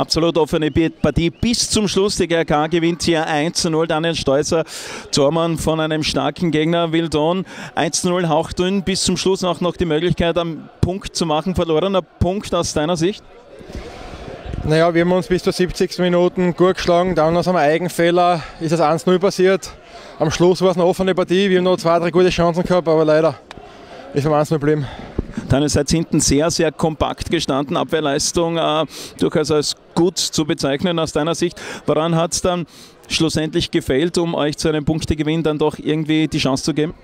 Absolut offene Partie bis zum Schluss. Die GRK gewinnt hier 1 0. Daniel Steußer, Tormann von einem starken Gegner, Wildon. 1 0 hauchdünn. Bis zum Schluss auch noch die Möglichkeit, einen Punkt zu machen. Verlorener Punkt aus deiner Sicht? Naja, wir haben uns bis zur 70. Minuten gut geschlagen. Dann aus einem Eigenfehler ist das 1-0 passiert. Am Schluss war es eine offene Partie. Wir haben noch zwei, drei gute Chancen gehabt, aber leider ist am 1-0 geblieben. Seid hinten sehr, sehr kompakt gestanden. Abwehrleistung äh, durchaus als gut zu bezeichnen aus deiner Sicht. Woran hat es dann schlussendlich gefehlt, um euch zu einem Punktegewinn dann doch irgendwie die Chance zu geben?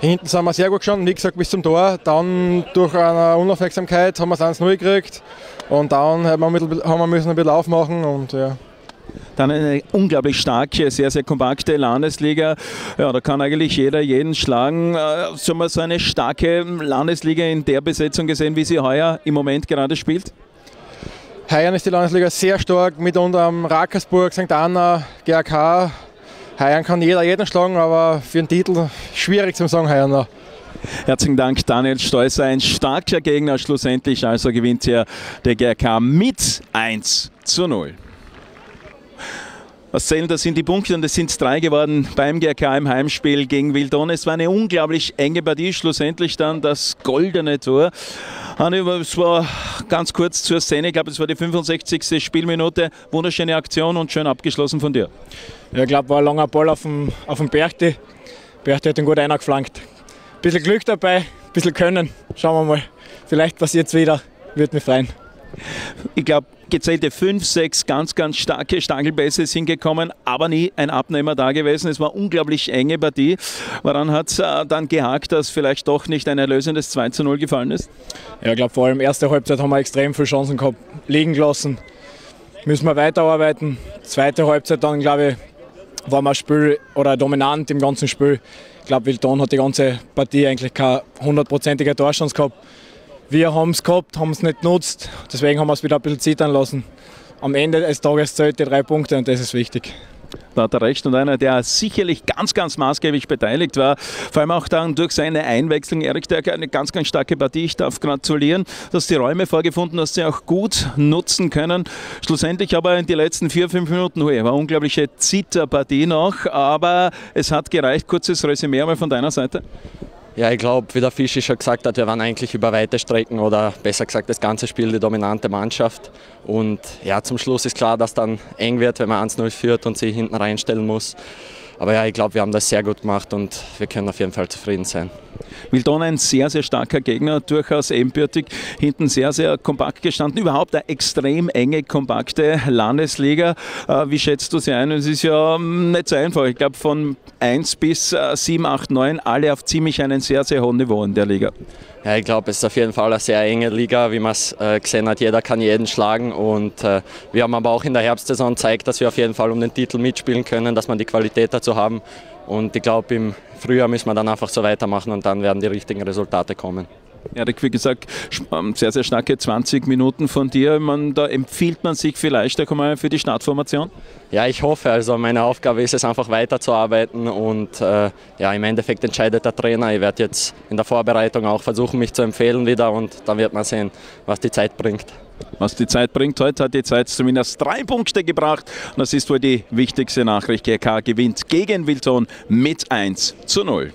Hinten sind wir sehr gut gestanden, wie gesagt, bis zum Tor. Dann durch eine Unaufmerksamkeit haben wir es 1-0 gekriegt. Und dann haben wir, haben wir müssen ein bisschen aufmachen und ja. Dann eine unglaublich starke, sehr, sehr kompakte Landesliga. Ja, da kann eigentlich jeder jeden schlagen. Äh, so mal so eine starke Landesliga in der Besetzung gesehen, wie sie heuer im Moment gerade spielt? Heuer ist die Landesliga sehr stark, mit unserem Rakersburg, St. Anna, GRK. Heuer kann jeder jeden schlagen, aber für den Titel schwierig zu sagen heuer noch. Herzlichen Dank, Daniel Steußer. Ein starker Gegner schlussendlich. Also gewinnt hier der GRK mit 1 zu 0. Zählen, das sind die Punkte und es sind drei geworden beim GRK im Heimspiel gegen Wildon. Es war eine unglaublich enge Partie, schlussendlich dann das goldene Tor. Hanni, es war ganz kurz zur Szene, ich glaube, es war die 65. Spielminute. Wunderschöne Aktion und schön abgeschlossen von dir. Ja, ich glaube, war ein langer Ball auf dem, auf dem Berchte. Berchte hat ihn gut eingeflankt. Ein bisschen Glück dabei, ein bisschen Können. Schauen wir mal. Vielleicht passiert es wieder. Würde mich freuen. Ich glaube, gezählte fünf, sechs ganz, ganz starke Stangelbässe sind gekommen, aber nie ein Abnehmer da gewesen. Es war unglaublich enge Partie. Woran hat es äh, dann gehakt, dass vielleicht doch nicht ein erlösendes 2 zu 0 gefallen ist? Ja, ich glaube, vor allem erste Halbzeit haben wir extrem viele Chancen gehabt, liegen gelassen. Müssen wir weiterarbeiten. Zweite Halbzeit dann, glaube ich, war man Spiel oder dominant im ganzen Spiel. Ich glaube, Wildon hat die ganze Partie eigentlich keine hundertprozentige Torchance gehabt. Wir haben es gehabt, haben es nicht genutzt, deswegen haben wir es wieder ein bisschen zittern lassen. Am Ende des Tages zählt die drei Punkte und das ist wichtig. Da hat er recht und einer, der sicherlich ganz, ganz maßgeblich beteiligt war. Vor allem auch dann durch seine Einwechslung. Erik Dörker, eine ganz, ganz starke Partie. Ich darf gratulieren, dass die Räume vorgefunden, dass sie auch gut nutzen können. Schlussendlich aber in die letzten vier, fünf Minuten, hui, war unglaubliche Zitterpartie noch, aber es hat gereicht. Kurzes Resümee einmal von deiner Seite. Ja, ich glaube, wie der Fischi schon gesagt hat, wir waren eigentlich über weite Strecken oder besser gesagt das ganze Spiel die dominante Mannschaft. Und ja, zum Schluss ist klar, dass dann eng wird, wenn man 1-0 führt und sich hinten reinstellen muss. Aber ja, ich glaube, wir haben das sehr gut gemacht und wir können auf jeden Fall zufrieden sein. Wildon ein sehr, sehr starker Gegner, durchaus ebenbürtig, hinten sehr, sehr kompakt gestanden. Überhaupt eine extrem enge, kompakte Landesliga. Äh, wie schätzt du sie ein? Es ist ja ähm, nicht so einfach. Ich glaube, von 1 bis 7, 8, 9, alle auf ziemlich einen sehr, sehr hohen Niveau in der Liga. Ja, ich glaube, es ist auf jeden Fall eine sehr enge Liga, wie man es äh, gesehen hat. Jeder kann jeden schlagen und äh, wir haben aber auch in der Herbstsaison gezeigt, dass wir auf jeden Fall um den Titel mitspielen können, dass wir die Qualität dazu haben. Und ich glaube, im Frühjahr müssen wir dann einfach so weitermachen und dann werden die richtigen Resultate kommen. Erik, wie gesagt, ähm, sehr, sehr starke 20 Minuten von dir. Man, da empfiehlt man sich vielleicht auch mal für die Startformation? Ja, ich hoffe. Also meine Aufgabe ist es einfach weiterzuarbeiten und äh, ja, im Endeffekt entscheidet der Trainer. Ich werde jetzt in der Vorbereitung auch versuchen, mich zu empfehlen wieder und dann wird man sehen, was die Zeit bringt. Was die Zeit bringt, heute hat die Zeit zumindest drei Punkte gebracht. Das ist wohl die wichtigste Nachricht. GK gewinnt gegen Wilton mit 1 zu 0.